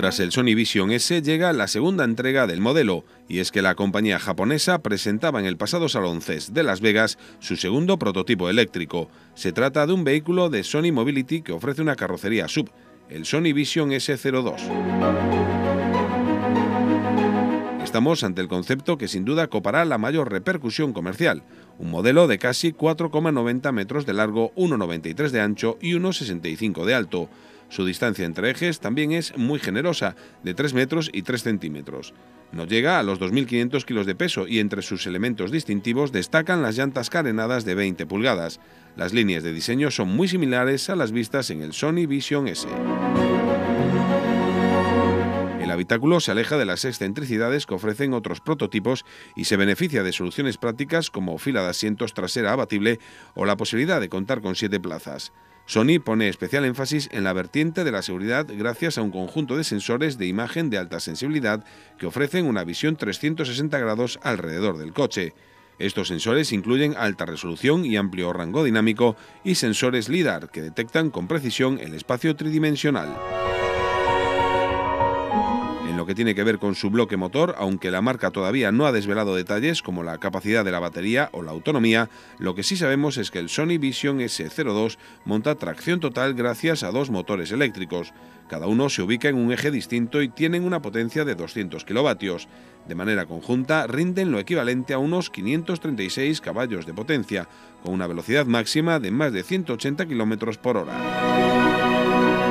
Tras el Sony Vision S llega la segunda entrega del modelo, y es que la compañía japonesa presentaba en el pasado Salón CES de Las Vegas su segundo prototipo eléctrico. Se trata de un vehículo de Sony Mobility que ofrece una carrocería sub, el Sony Vision S02. Estamos ante el concepto que sin duda copará la mayor repercusión comercial, un modelo de casi 4,90 metros de largo, 1,93 de ancho y 1,65 de alto. Su distancia entre ejes también es muy generosa, de 3 metros y 3 centímetros. No llega a los 2.500 kilos de peso y entre sus elementos distintivos destacan las llantas carenadas de 20 pulgadas. Las líneas de diseño son muy similares a las vistas en el Sony Vision S. El habitáculo se aleja de las excentricidades que ofrecen otros prototipos y se beneficia de soluciones prácticas como fila de asientos trasera abatible o la posibilidad de contar con siete plazas. Sony pone especial énfasis en la vertiente de la seguridad gracias a un conjunto de sensores de imagen de alta sensibilidad que ofrecen una visión 360 grados alrededor del coche. Estos sensores incluyen alta resolución y amplio rango dinámico y sensores LIDAR que detectan con precisión el espacio tridimensional que tiene que ver con su bloque motor, aunque la marca todavía no ha desvelado detalles como la capacidad de la batería o la autonomía, lo que sí sabemos es que el Sony Vision S02 monta tracción total gracias a dos motores eléctricos. Cada uno se ubica en un eje distinto y tienen una potencia de 200 kilovatios. De manera conjunta rinden lo equivalente a unos 536 caballos de potencia, con una velocidad máxima de más de 180 kilómetros por hora.